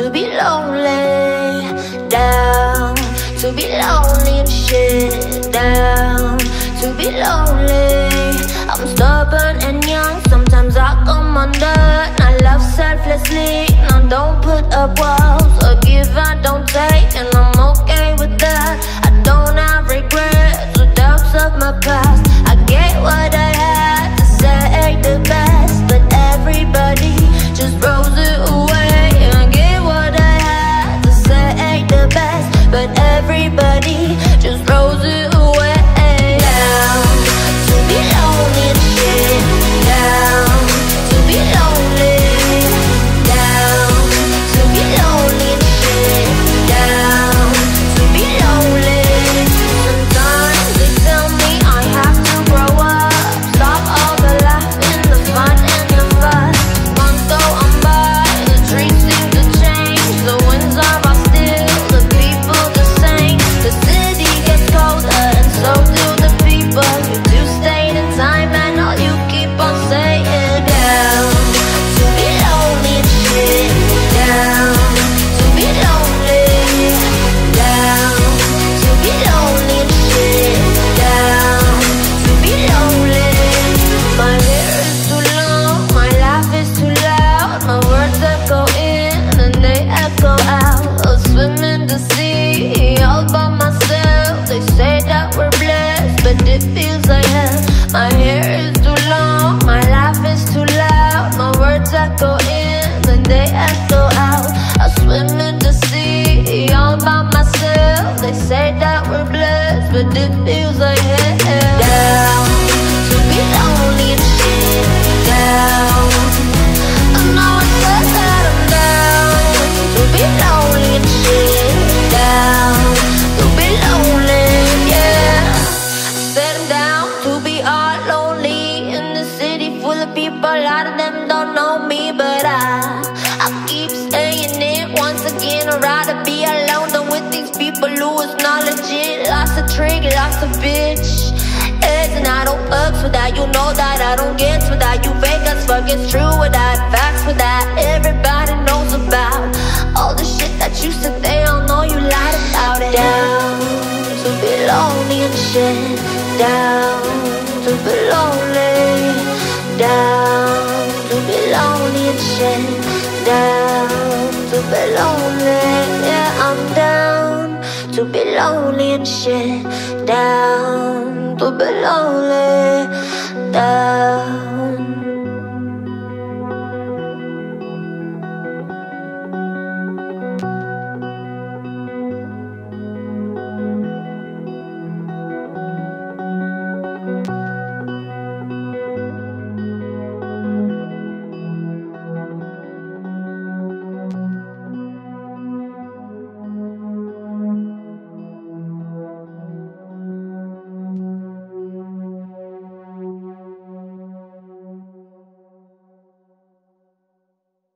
to be lonely, down to be lonely and shit, down to be lonely. I'm stubborn and young, sometimes I come under. I love selflessly, now don't put up walls again. Lost of trick, lost of bitch. It's and I not fuck for that You know that I don't get for that You fake as fuck, it's true with that Facts for that, everybody knows about All the shit that you said. They all know you lied about it. Down to be lonely and shit. Down to be lonely Down to be lonely and shit. Down to be lonely to be lonely and shit. Down to be lonely. Down.